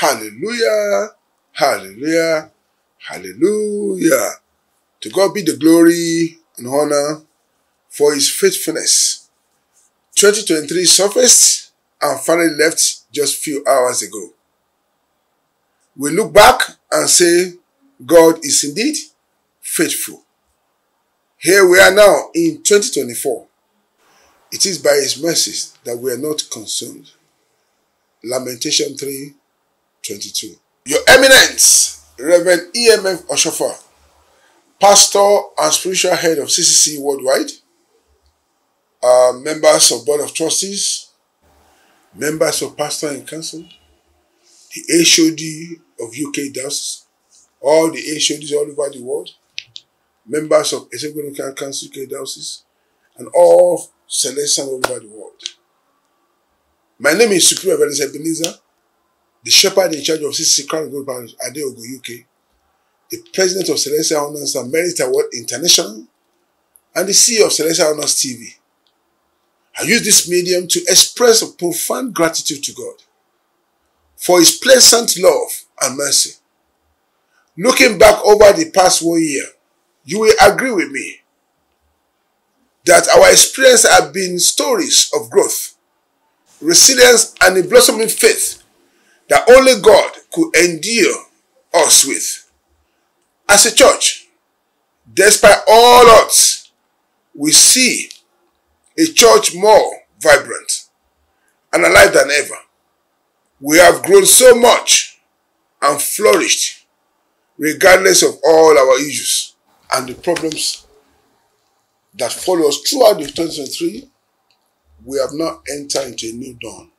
Hallelujah. Hallelujah. Hallelujah. To God be the glory and honor for his faithfulness. 2023 surfaced and finally left just few hours ago. We look back and say, God is indeed faithful. Here we are now in 2024. It is by his mercies that we are not consumed. Lamentation 3 22. Your Eminence, Reverend EMF Oshoffa, Pastor and Spiritual Head of CCC Worldwide, uh, members of Board of Trustees, members of Pastor in Council, the HOD of UK Diocese, all the HODs all over the world, members of Executive Council UK Diocese, and all Celestial all over the world. My name is Supreme Ebenezer, the shepherd in charge of CCC Crown Gold Parish, Adeogo UK, the president of Celestial Honours and Merit Award International, and the CEO of Celestial Honours TV. I use this medium to express a profound gratitude to God for his pleasant love and mercy. Looking back over the past one year, you will agree with me that our experience have been stories of growth, resilience, and a blossoming faith that only God could endure us with. As a church, despite all odds, we see a church more vibrant and alive than ever. We have grown so much and flourished regardless of all our issues and the problems that follow us throughout the 2023, we have now entered into a new dawn,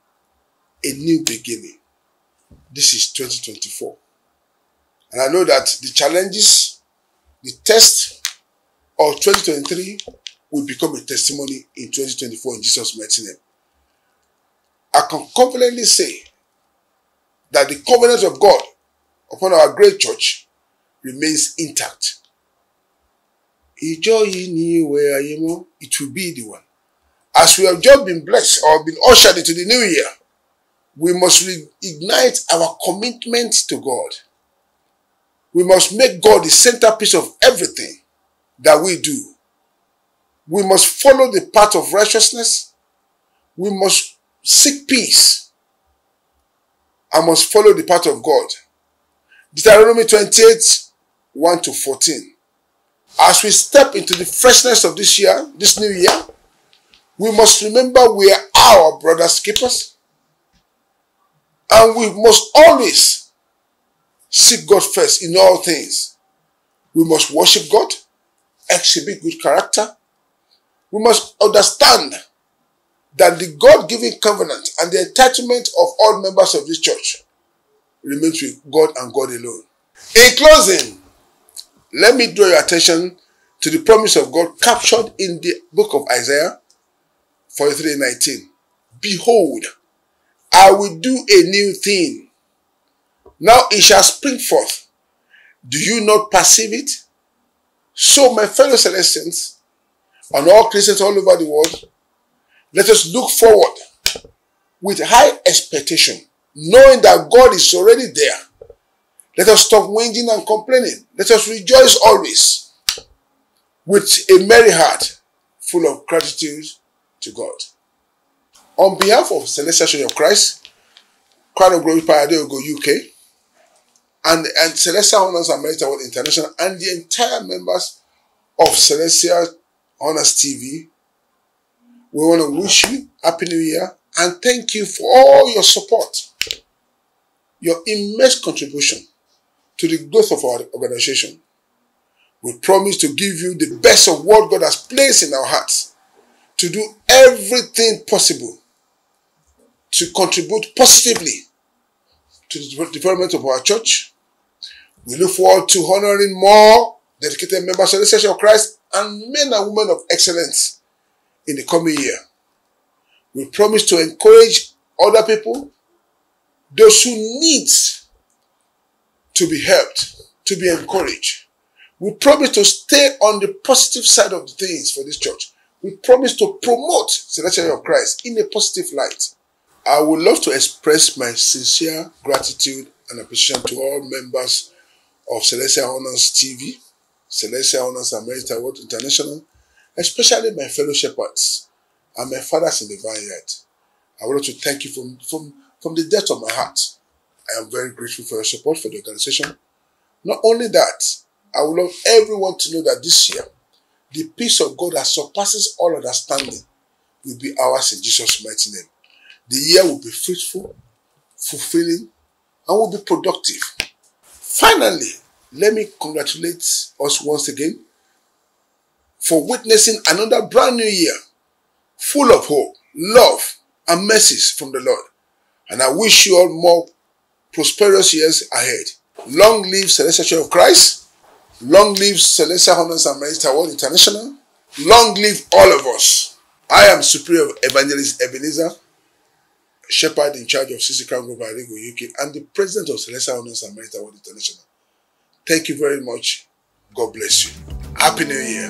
a new beginning. This is 2024. And I know that the challenges, the test of 2023 will become a testimony in 2024 in Jesus' mighty name. I can confidently say that the covenant of God upon our great church remains intact. Ìjọ yìí ní ìwé ayé mọ́, it will be the one. As we have just been blessed or been ushered into the new year, we must reignite our commitment to God. We must make God the centerpiece of everything that we do. We must follow the path of righteousness. We must seek peace. I must follow the path of God. Deuteronomy 28 1 to 14. As we step into the freshness of this year, this new year, we must remember we are our brother's keepers. And we must always seek God first in all things. We must worship God, exhibit good character. We must understand that the God given covenant and the entitlement of all members of this church remains with God and God alone. In closing, let me draw your attention to the promise of God captured in the book of Isaiah 43 19. Behold, I will do a new thing. Now it shall spring forth. Do you not perceive it? So, my fellow Celestians and all Christians all over the world, let us look forward with high expectation, knowing that God is already there. Let us stop whinging and complaining. Let us rejoice always with a merry heart full of gratitude to God. On behalf of Celestial Church of Christ, Crown of Glory Paradeogo UK, and, and Celestial Honours and Award International, and the entire members of Celestial Honours TV, we want to wish you Happy New Year and thank you for all your support, your immense contribution to the growth of our organization. We promise to give you the best of what God has placed in our hearts to do everything possible to contribute positively to the development of our church. We look forward to honoring more dedicated members of the Church of Christ and men and women of excellence in the coming year. We promise to encourage other people, those who need to be helped, to be encouraged. We promise to stay on the positive side of the things for this church. We promise to promote Celestial of Christ in a positive light. I would love to express my sincere gratitude and appreciation to all members of Celestial Honors TV, Celestial Honors America World International, especially my fellow shepherds and my fathers in the vineyard. I would like to thank you from, from, from the depth of my heart. I am very grateful for your support for the organization. Not only that, I would love everyone to know that this year, the peace of God that surpasses all understanding will be ours in Jesus' mighty name. The year will be fruitful, fulfilling, and will be productive. Finally, let me congratulate us once again for witnessing another brand new year full of hope, love, and mercies from the Lord. And I wish you all more prosperous years ahead. Long live Celestial Church of Christ. Long live Celestial Honours and Merit Award International. Long live all of us. I am Superior Evangelist Ebenezer, Shepherd in charge of CC Crown Group Arigo UK, and the President of Celestial Honors and Merit Award International. Thank you very much. God bless you. Happy New Year.